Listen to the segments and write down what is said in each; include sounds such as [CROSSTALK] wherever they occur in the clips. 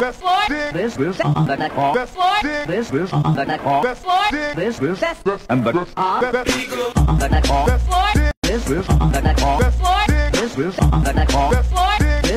That's like this, this, that's like this, this, that's like this, this, that's and the that's like this, this, that's like this, this, that's like this, this, that's like this,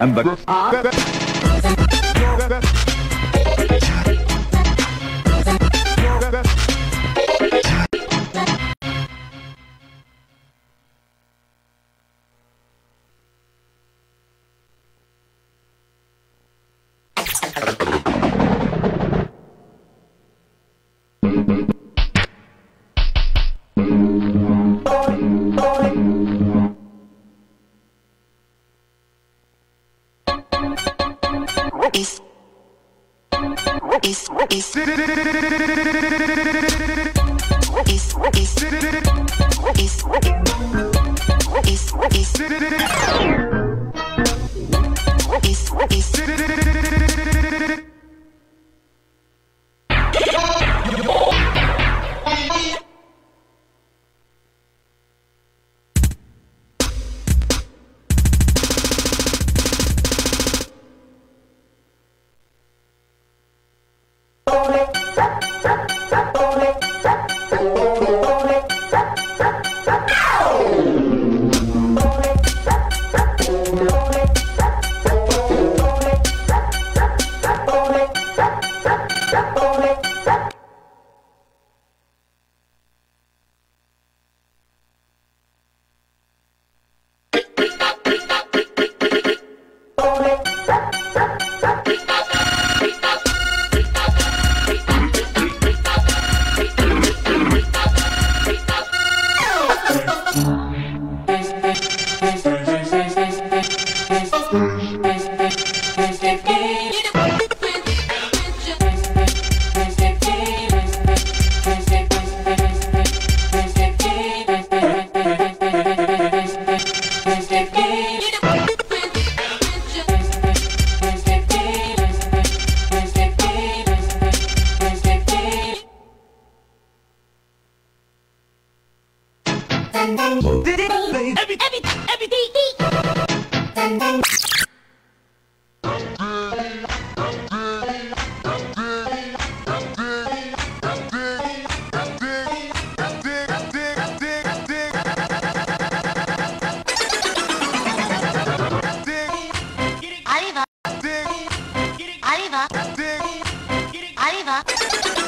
and the ah. が。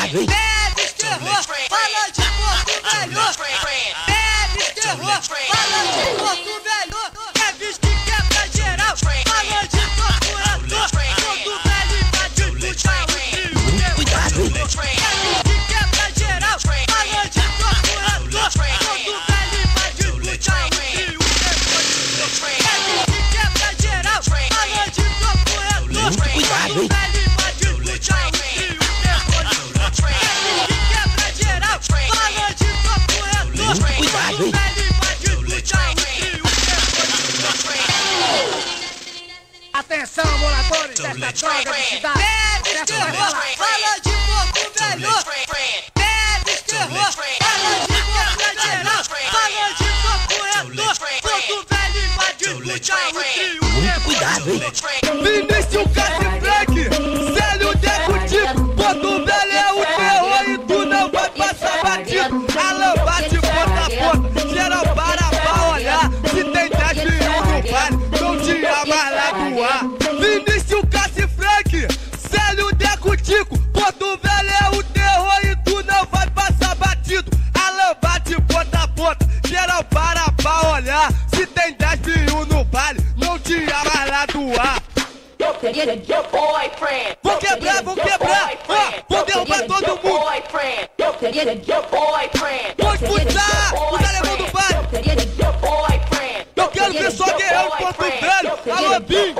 Pede terror, fala de Porto Velho. Pede terror, fala de Velho. Pé de terror, fala de corpo velho. Pé de terror, fala de corpo geral. Fala de corpo retor, corpo velho invadindo já o trio. Muito cuidado, hein? Se tem 10 mil no baile, não te ama lá do ar. Vou quebrar, vou quebrar, ah, vou derrubar todo mundo. Vou puxar, os alemão do baile. Eu quero ver só guerreiro enquanto velho, alô, Binho.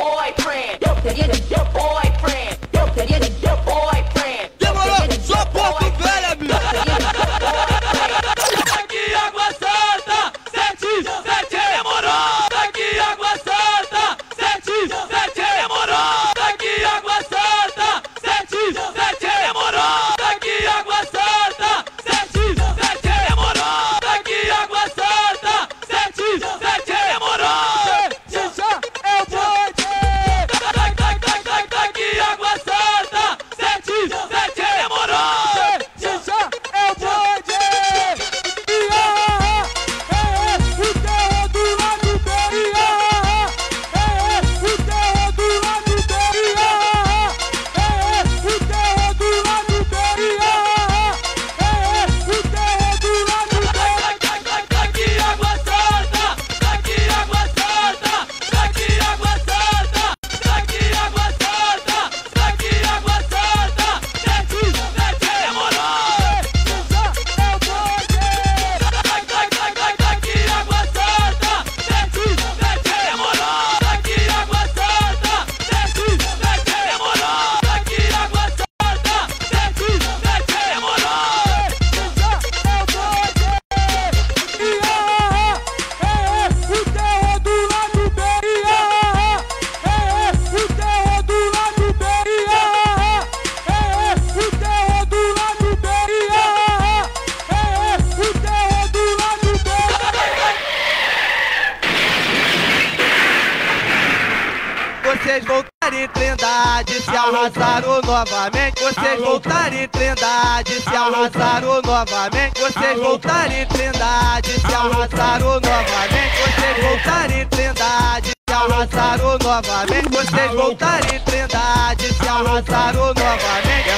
Trindade se arrasaram novamente. Vocês voltaram em Trindade se arrasaram novamente. Vocês voltaram em Trindade se arrasaram novamente. Vocês voltaram em Trindade se arrasaram novamente. Vocês voltaram em Trindade se arrasaram novamente.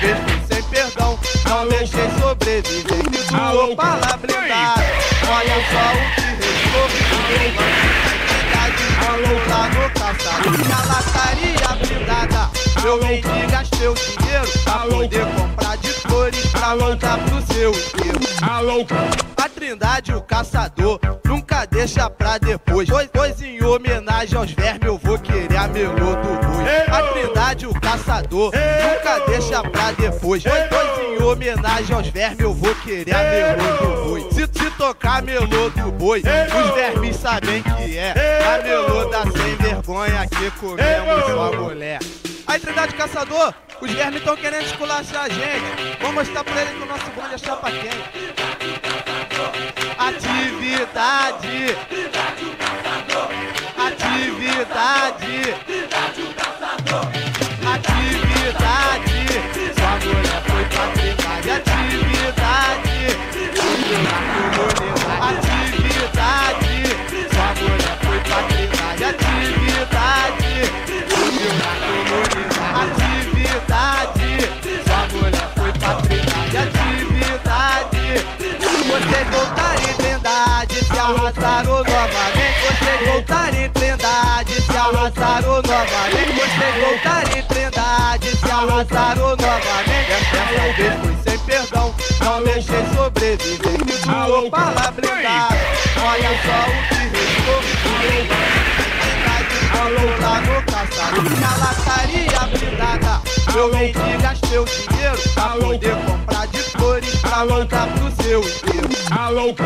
Vez sem perdão, não deixei sobreviver. Doou bala blindada. Olha só o que restou. Lá no calçado, lataria blindada. Meu mendigo gastei o dinheiro pra poder comprar de flores pra mandar pro seu enterro. A Trindade, o caçador, nunca deixa pra depois. Pois, pois em homenagem aos vermes eu vou querer a melô do boi. A Trindade, o caçador, nunca deixa pra depois. Pois, pois em homenagem aos vermes eu vou querer a melô do boi. Tocar melô do boi, os vermes sabem que é a melô da sem vergonha que comemos sua mulher. Aí, Trindade Caçador, os vermes estão querendo esculachar a gente. Vamos mostrar pra eles que o nosso bonde é chapa quente. Atividade. Atividade. Atividade. Vocês voltaram em trindade, se arrasaram novamente. Vocês voltaram em trindade, se arrasaram novamente. Vocês voltaram em trindade, se arrasaram novamente. Dessa vez fui sem perdão, não deixei sobreviver. Que doou blindada. Olha só o que restou. Falou lá no caçado, minha lataria blindada. Meu mendigo gastei o dinheiro pra poder comprar de flores pra mandar pro seu enterro.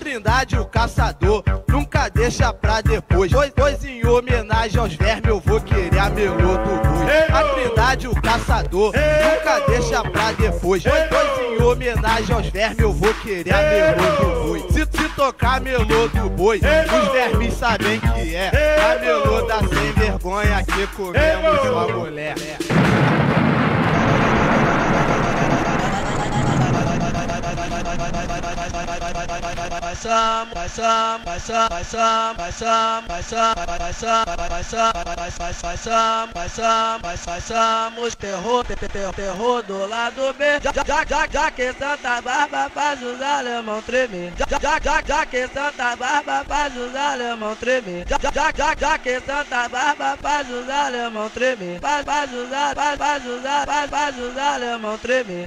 Trindade, o caçador, nunca deixa pra depois. Pois, pois em homenagem aos vermes eu vou querer a melô do boi. A Trindade, o caçador, nunca deixa pra depois. Pois, pois em homenagem aos vermes eu vou querer a melô do boi. Se tocar melô do boi, os vermes sabem que é. A melô da sem vergonha que comemos sua mulher. passamos, passamos, passamos, passamos, passamos, passamos, passamos, terror, terror do lado B. Já, já, já, já que Santa Barba faz os alemão tremer. Já, já, já, já que Santa Barba faz os alemão tremer. Já, já, já, já que Santa Barba faz os alemão tremer. Faz, faz os, faz, faz os, faz, faz os alemão tremer.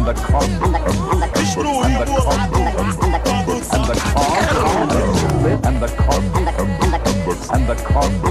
and the calm and the calm and the calm and the calm and the calm and the calm and the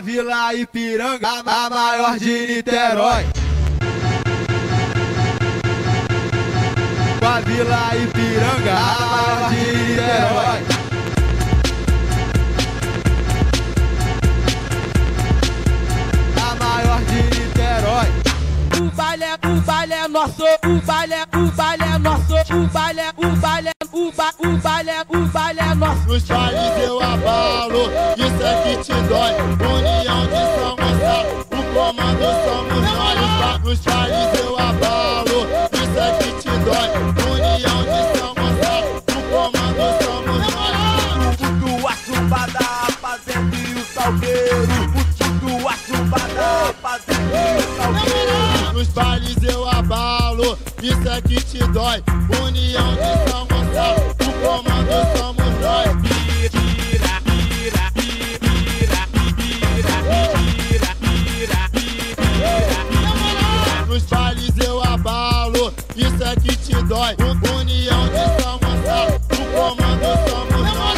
Vila Ipiranga, a maior de Niterói. Com a Vila Ipiranga, a maior de Niterói. A maior de Niterói. O baile, é, o baile é nosso, o baile é o baile é, o baile é nosso. Nos Charles eu abalo, isso é que te dói. União de São Gonçalo, o comando somos nós. Nos Charles tá? eu abalo, isso é que te dói. União de São Gonçalo, o comando somos nós. O do a chupada, fazendo o salgueiro. O do a chupada, fazendo o salgueiro. Nos bailes eu abalo, isso é que te dói. União de São Gonçalo. que te dói. O união de Samançá, tá? o comando somos nós.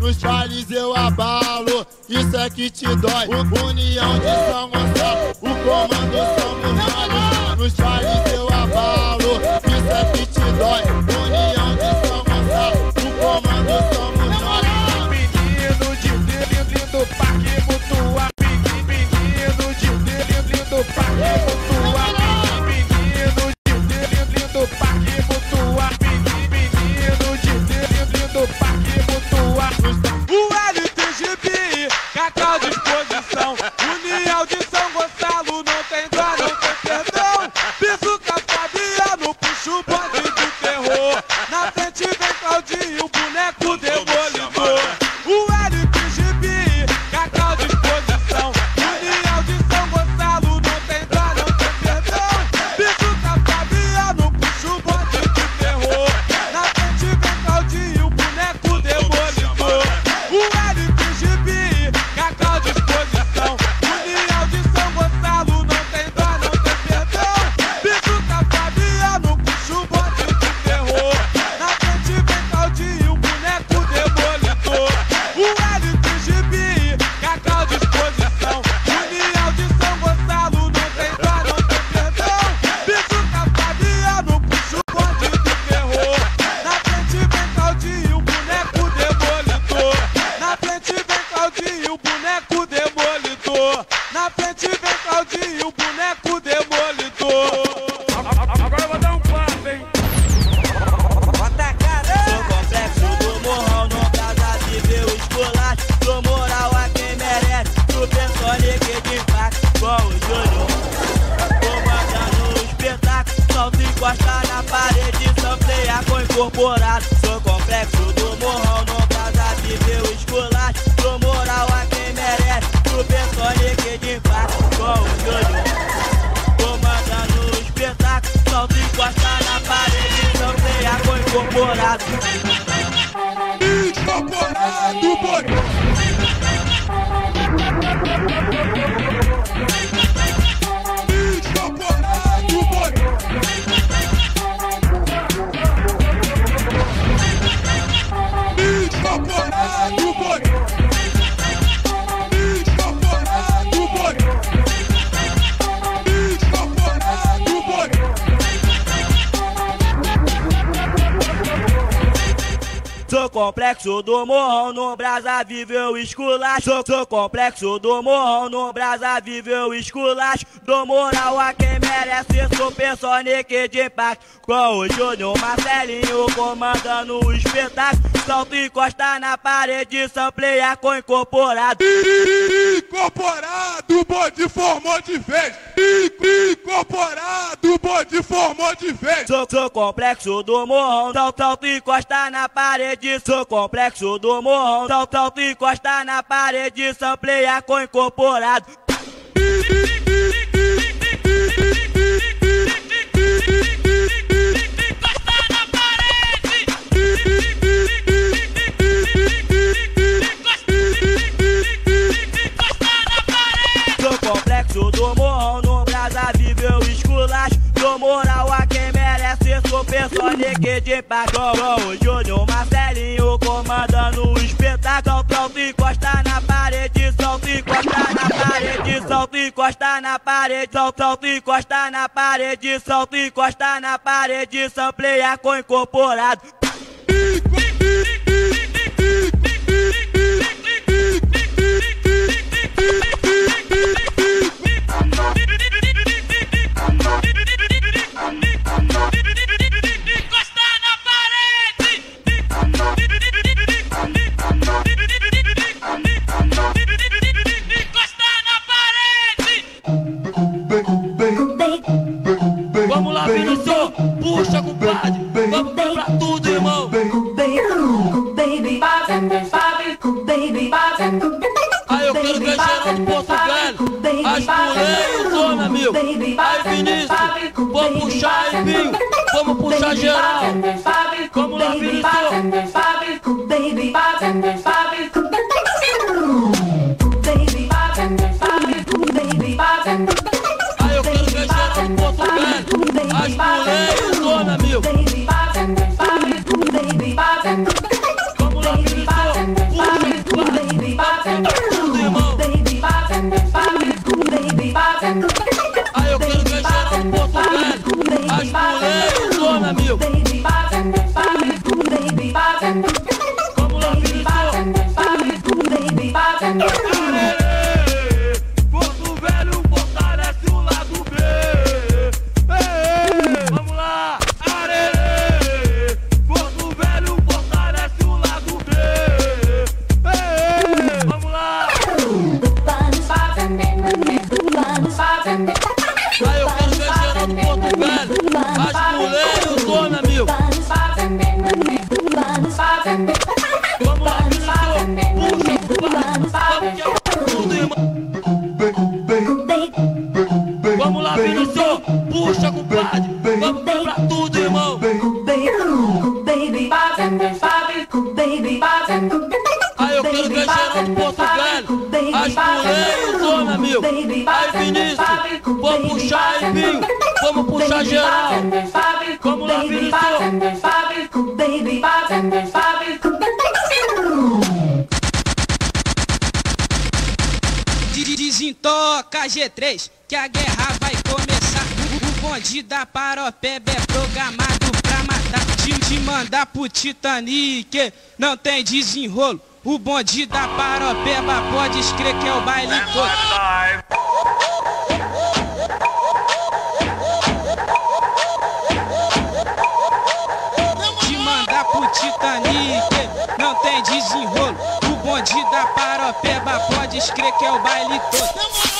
Nos bailes eu abalo, isso é que te dói. O união de São Gonçalo, tá? o comando somos nós. Nos bailes incorporado. Incorporado, boi. Complexo do morrão, no brasa viveu esculacho. Sou, sou complexo do morrão, no brasa viveu esculacho. Dou moral a quem merece, sou Personic de impacto. Com o Júnior Marcelinho comandando o espetáculo. Salto encosta na parede, sampleia com incorporado. Incorporado, o bonde formou de vez. Incorporado, o bonde formou de vez. Sou, sou complexo do morrão, salto, salto e encosta na parede. Sou complexo do morrão, salto, salto e encosta na parede, sampleia com incorporado. [LAUGHS] sou Personic de. Com o Júnior Marcelinho comandando o espetáculo. E encosta na parede, salto e encosta na parede, salto e encosta na parede, e encosta na parede, salto e encosta na parede, sampleia com incorporado. Aí eu quero ver Geraldo Porto Velho. As mulheres, zona, meu. Aí, Vinícius, vamos puxar aí, Vinho. Vamos puxar geral. Vamos lá, Vinícius. G3, que a guerra vai começar. O, o bonde da Paropeba é programado pra matar. Te, te mandar pro Titanic, não tem desenrolo. O bonde da Paropeba pode escrever que é o baile todo. Te mandar pro Titanic, não tem desenrolo. O bonde da Paropeba pode escrever que é o baile todo.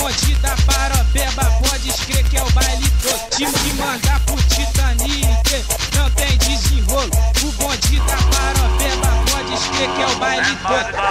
escondida parobeba, pode crer que é o baile todo. Time de mandar pro Titanic, não tem desenrolo. O bonde da parobeba, pode crer que é o baile todo.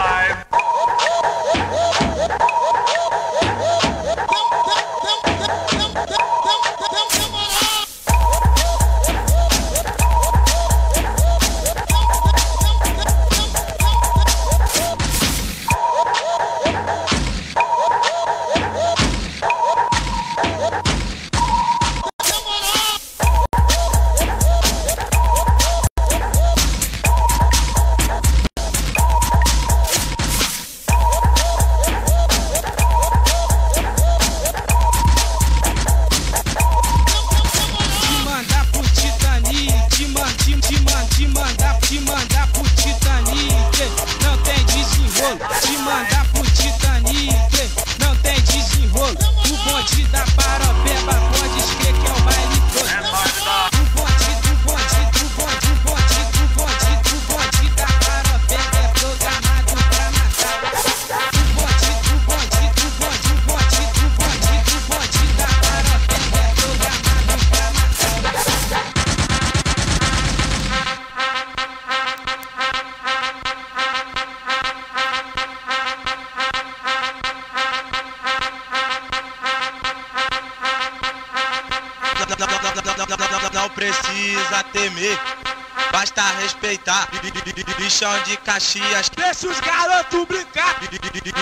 Caxias, Deixa os garotos brincar.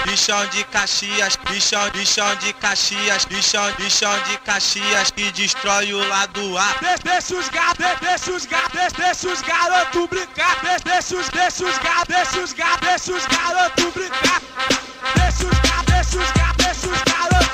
bichão de Caxias, bichão, bichão de Caxias, bichão, bichão de Caxias que destrói o lado A. De- Deixa os garotos, deixa os garotos, deixa os garotos brincar. De- Deixa os, deixa os garotos, deixa os garotos, deixa os garotos brincar. Deixa os garotos, deixa os garotos, deixa os garotos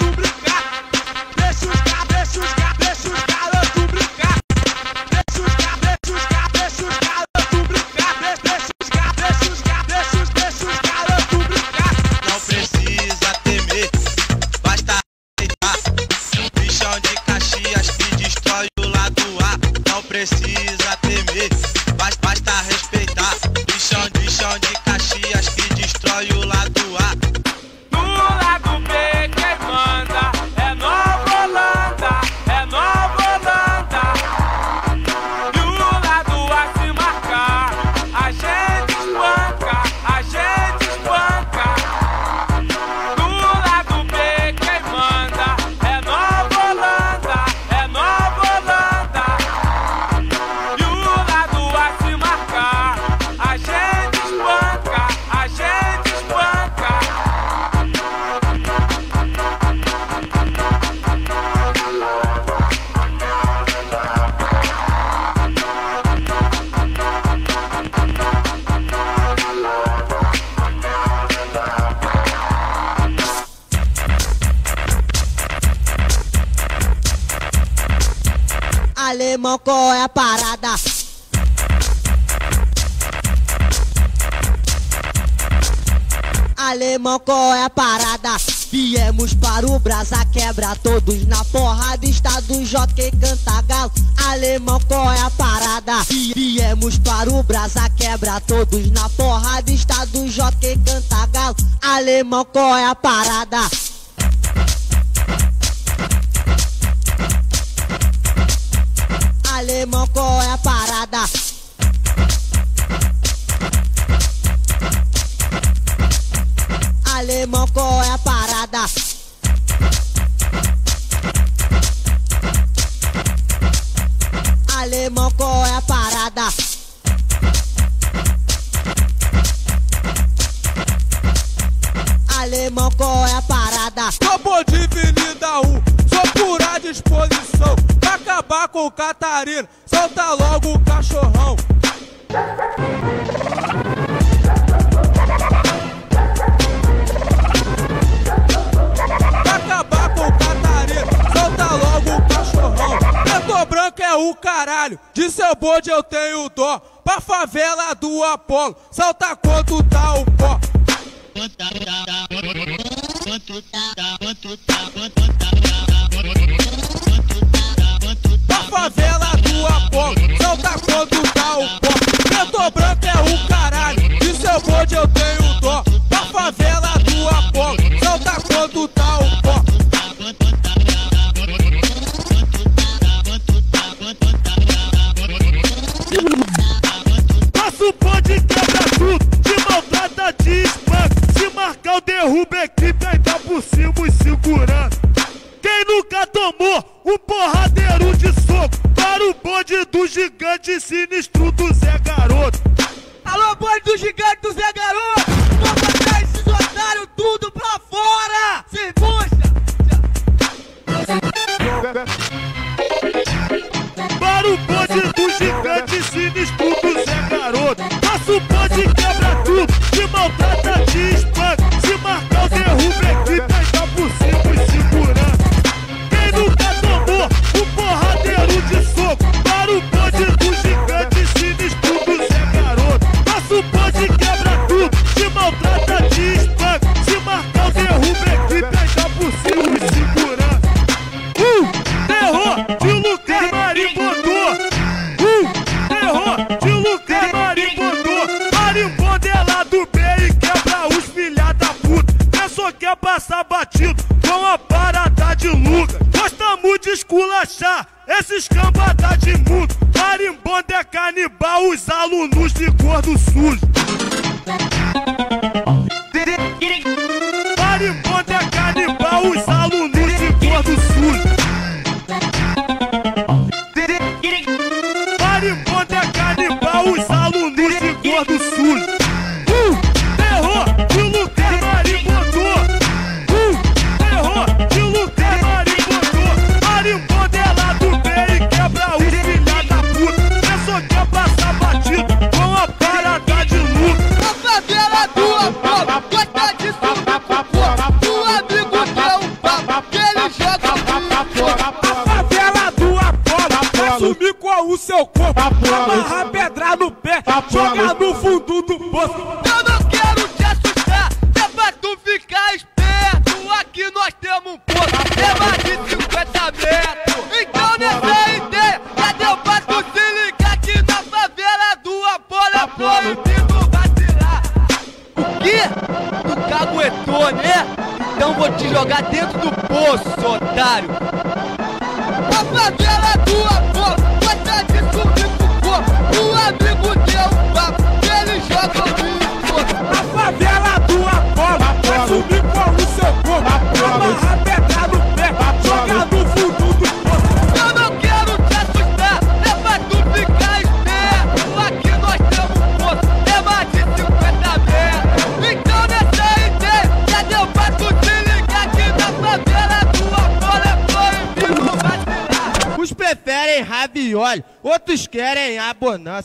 Alemão, qual é a parada? Viemos para o Brasa, quebra todos na porrada. Estado J que canta galo. Alemão, qual é a parada? Vi- Viemos para o Brasa, quebra todos na porrada. Estado J que canta galo. Alemão, qual é a parada? Alemão, qual é a parada? Alemão, qual é a parada? Alemão, qual é a parada? Alemão, qual é a parada? Sou de Avenida 1, sou pura disposição. Pra acabar com o Catarina, solta logo o cachorrão. É o caralho, de seu bode eu tenho dó. Pra favela do Apolo, solta quanto tá o pó. Pra favela do Apolo, solta quanto tá o pó. Preto branco é o caralho, de seu bode eu tenho dó. Pra favela do Apolo, derruba a equipe, ainda por cima os segurando. Quem nunca tomou um porradeiro de soco? Para o bonde do gigante sinistro do Zé Garoto. Alô, boi do gigante do Zé Garoto!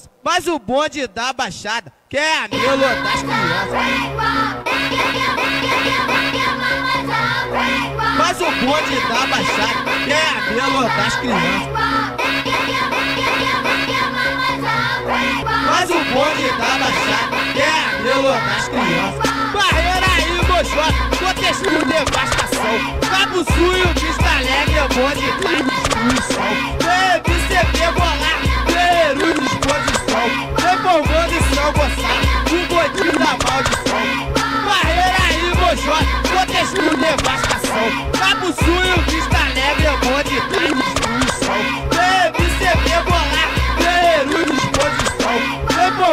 Santos, mas o bonde da Baixada, que é a Melodas Crianças. Mas o bonde da Baixada, que é a Melodas Crianças. Mas o bonde da Baixada, que é a Melodas Crianças. Barreira aí, Mojota, contexto de devastação. Cabo o e o Vista Alegre é bonde da destruição. Ei, você pegou Papo sujo, vista alegre, é bom de destruição. Deve ser rebolar, guerreiro disposição.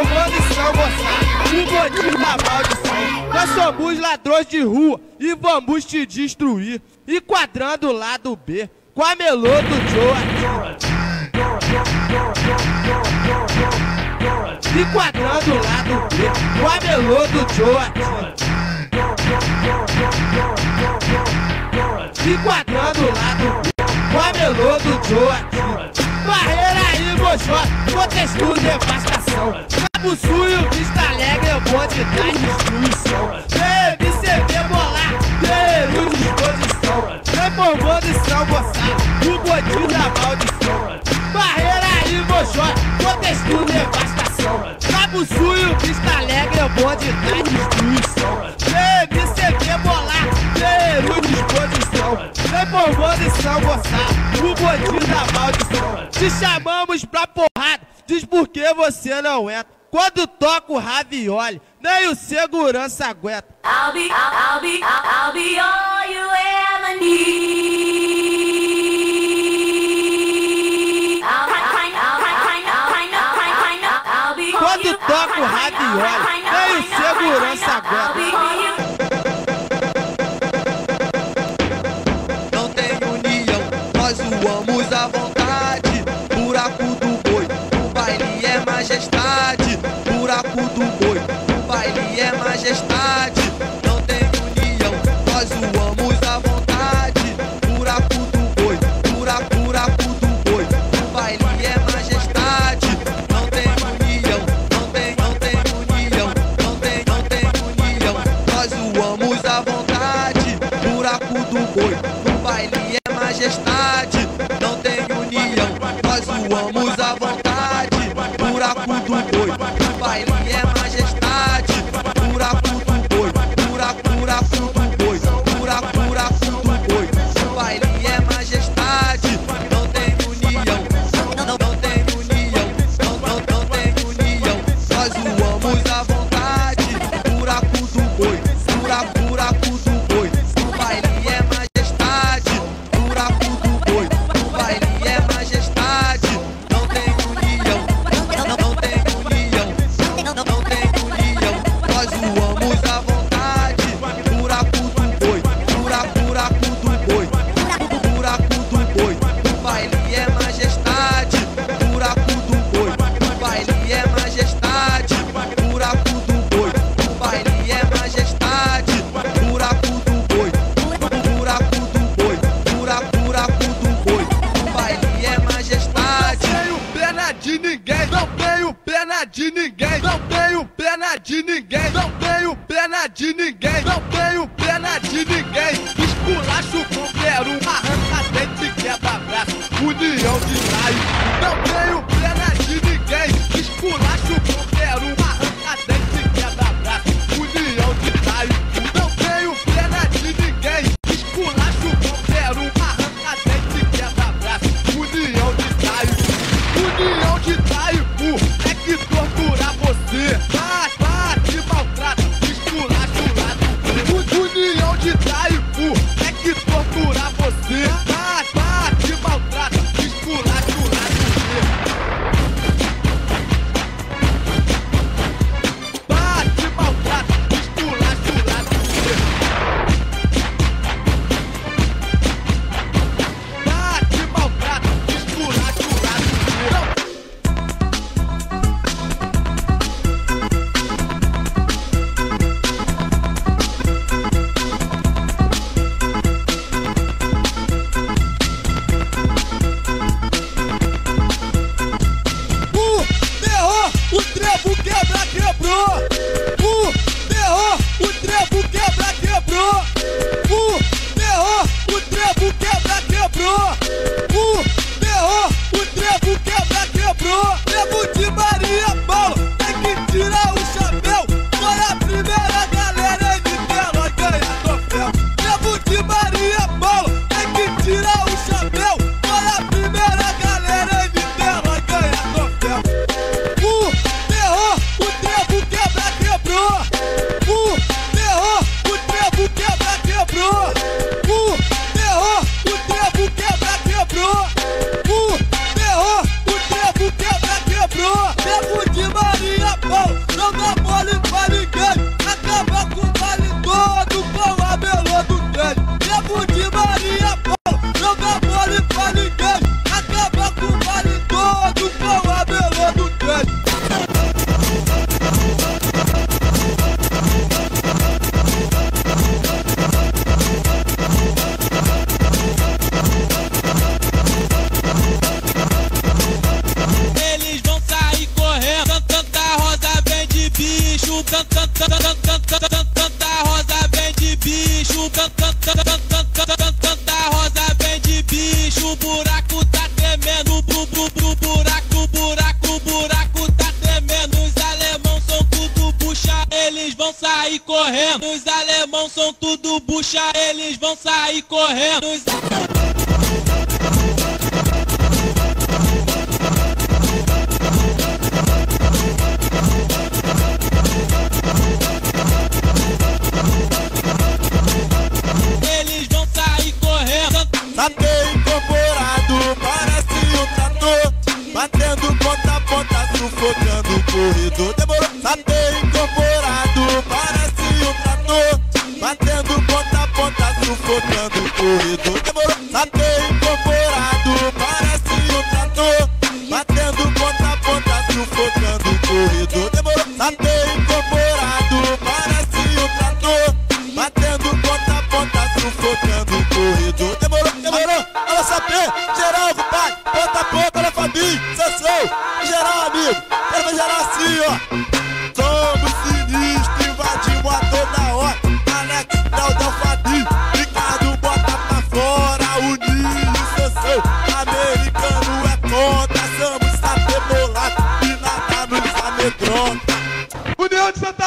Vem em São Gonçalo, o da maldição. Nós somos ladrões de rua e vamos te destruir. Enquadrando o lado B, com a melô do Joe. Enquadrando o lado B, com a melô do Joe te quadrando lá com a melô do Joa Barreira e Mojó, protesto devastação. Cabo Sul e Vista Alegre é o bonde da destruição. Teve CV molar, teve disposição. Reformando e salvoçar, o bonde da maldição. Barreira e Mojó, protesto devastação. Cabo Sul e Vista Alegre é o Bode da destruição. Transformando esse são gostar O botinho da maldição. Te chamamos pra porrada, diz por que você não entra. Quando toca o ravioli, nem o segurança aguenta. I'll be, I'll, I'll be, I'll, I'll be all you ever need. Quando toca o ravioli, nem o segurança aguenta.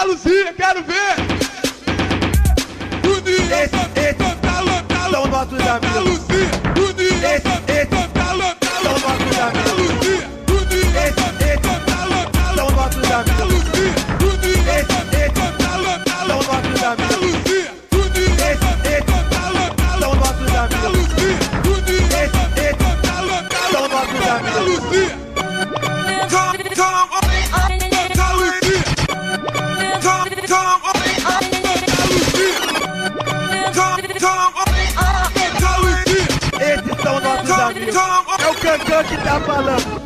quero ver, quero ver. União Santa Lúcia, Kita Palam.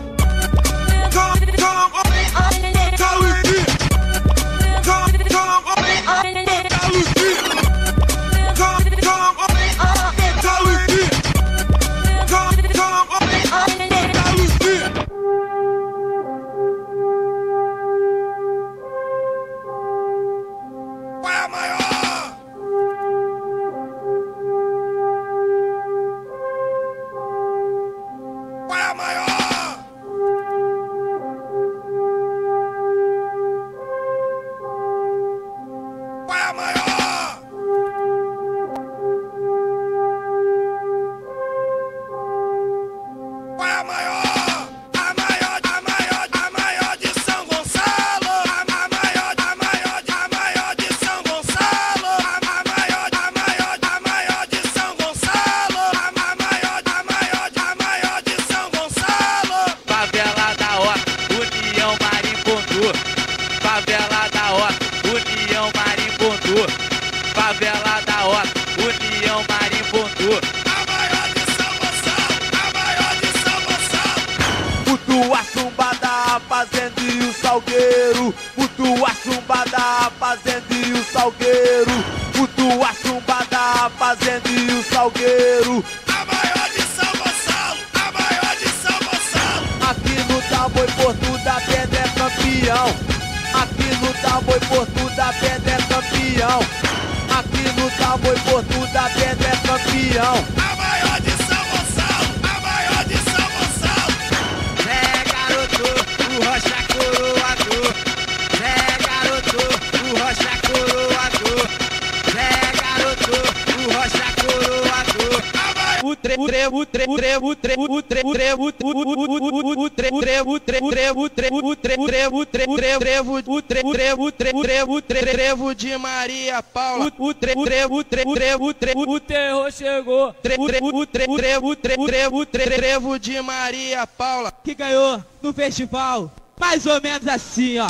festival, mais ou menos assim, ó.